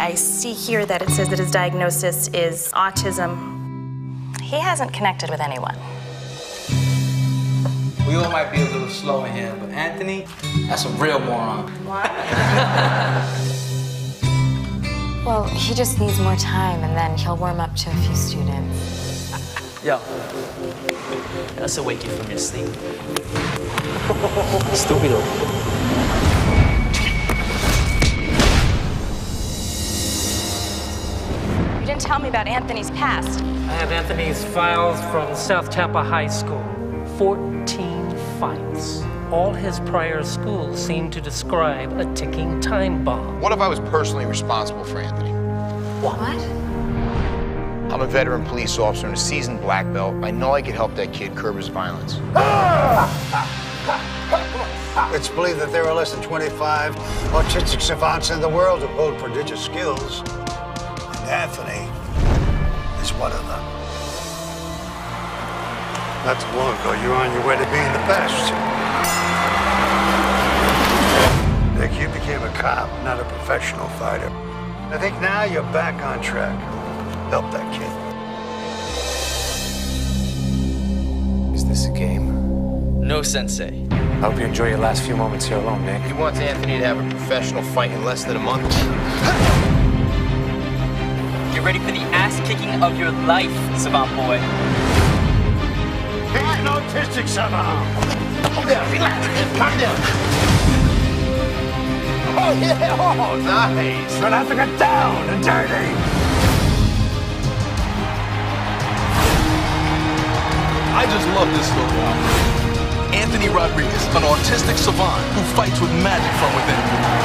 I see here that it says that his diagnosis is autism. He hasn't connected with anyone. We all might be a little slow in here, but Anthony, that's a real moron. Well, he just needs more time, and then he'll warm up to a few students. Yo, that's to wake you from your sleep. Stupido. Didn't tell me about Anthony's past. I have Anthony's files from South Tampa High School. 14 fights. All his prior schools seem to describe a ticking time bomb. What if I was personally responsible for Anthony? What? I'm a veteran police officer and a seasoned black belt. I know I could help that kid curb his violence. It's believed that there are less than 25 autistic savants in the world who hold prodigious skills. And Anthony is one of them. Not too long ago, you were on your way to being the best. Nick, you became a cop, not a professional fighter. I think now you're back on track. Help that kid. Is this a game? No, Sensei. I hope you enjoy your last few moments here alone, Nick. He wants Anthony to have a professional fight in less than a month. Get ready for the ass kicking of your life, Savant Boy. He's an autistic savant. Calm down, relax, calm down. Oh, yeah, oh, nice. Gonna have to get down and dirty. I just love this little guy. Anthony Rodriguez, an autistic savant who fights with magic from within.